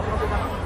আপনাকে জানাবো